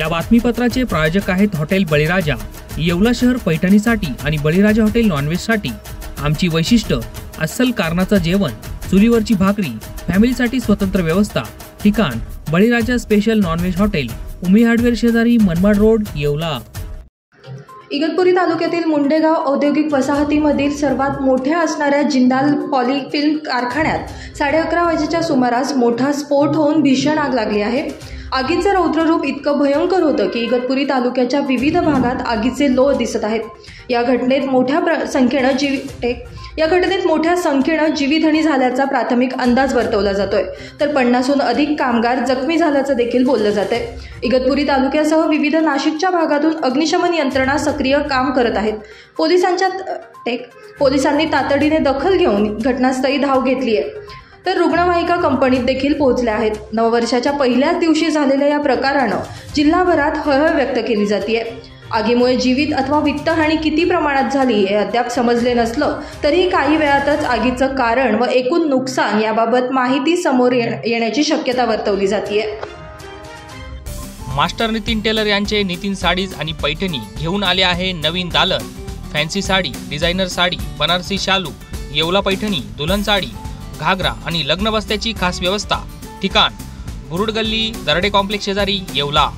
या बातमीपत्राचे प्रायोजक आहेत हॉटेल बळीराजा येवला शहर पैठणीसाठी आणि बळीराजा हॉटेल नॉनव्हेजसाठी. आमची वैशिष्ट्य अस्सल कारणाचं जेवण चुलीवरची भाकरी फॅमिलीसाठी स्वतंत्र व्यवस्था. ठिकाण Baliraja special non veg hotel उमी hardware शेजारी मनमाड रोड येवला. इगतपुरी तालुक्यातील मुंडेगाव औद्योगिक वसाहतीमधील सर्वात मोठ्या असणाऱ्या जिंदाल पॉलिफिल्म कारखान्यात साडे अकरा वाजेच्या सुमारास मोठा स्फोट होऊन भीषण आग लागली आहे. आगीचं रौद्ररूप इतकं भयंकर होतं की इगतपुरी तालुक्याच्या विविध भागात आगीचे लोळ दिसत आहेत. या घटनेत मोठ्या प्र संख्येनं जीव टेक या घटनेत मोठ्या संख्येनं जीवितहानी झाल्याचा प्राथमिक अंदाज वर्तवला जातोय. तर पन्नासहून अधिक कामगार जखमी झाल्याचं देखील बोललं जात आहे इगतपुरी तालुक्यासह विविध नाशिकच्या भागातून अग्निशमन यंत्रणा सक्रिय काम करत आहेत. पोलिसांच्या टेक पोलिसांनी तातडीने दखल घेऊन घटनास्थळी धाव घेतली आहे तर रुग्णवाहिका कंपनीत देखील पोहोचल्या आहेत. नववर्षाच्या पहिल्याच दिवशी झालेल्या या प्रकारानं जिल्हाभरात हळहळ व्यक्त केली जाते आगीमुळे जीवित अथवा वित्तहानी किती प्रमाणात झाली हे अद्याप समजले नसलं तरीही काही वेळातच आगीचं कारण व एकूण नुकसान याबाबत माहिती समोर ये येण्याची शक्यता वर्तवली जाते मास्टर नितीन टेलर यांचे नितीन साडीज आणि पैठणी घेऊन आले आहे नवीन दालन. फॅन्सी साडी डिझायनर साडी बनारसी शालू येवला पैठणी दुल्हन साडी घागरा आणि लग्न बस्त्याची खास व्यवस्था. ठिकाण बुरुड गल्ली दरडे कॉम्प्लेक्स शेजारी येवला.